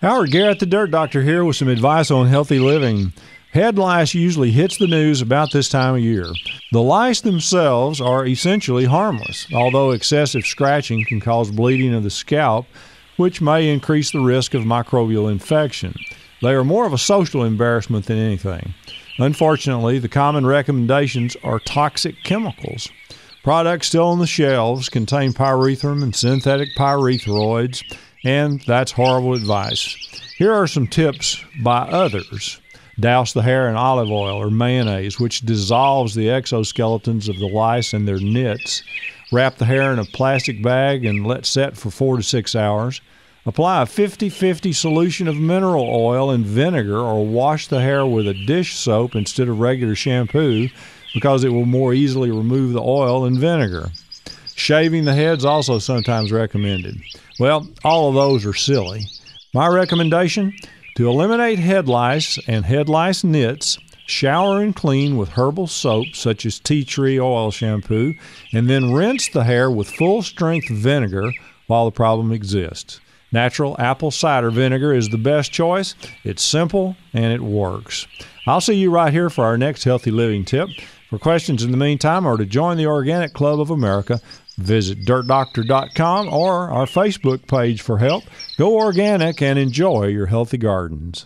Howard Garrett, the Dirt Doctor, here with some advice on healthy living. Head lice usually hits the news about this time of year. The lice themselves are essentially harmless, although excessive scratching can cause bleeding of the scalp, which may increase the risk of microbial infection. They are more of a social embarrassment than anything. Unfortunately, the common recommendations are toxic chemicals. Products still on the shelves contain pyrethrum and synthetic pyrethroids and that's horrible advice. Here are some tips by others. Douse the hair in olive oil or mayonnaise, which dissolves the exoskeletons of the lice and their nits. Wrap the hair in a plastic bag and let set for four to six hours. Apply a 50 50 solution of mineral oil and vinegar, or wash the hair with a dish soap instead of regular shampoo because it will more easily remove the oil and vinegar. Shaving the head's also sometimes recommended. Well, all of those are silly. My recommendation to eliminate head lice and head lice nits, shower and clean with herbal soap such as tea tree oil shampoo, and then rinse the hair with full strength vinegar while the problem exists. Natural apple cider vinegar is the best choice. It's simple and it works. I'll see you right here for our next healthy living tip. For questions in the meantime or to join the Organic Club of America, Visit dirtdoctor.com or our Facebook page for help. Go organic and enjoy your healthy gardens.